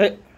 Hey.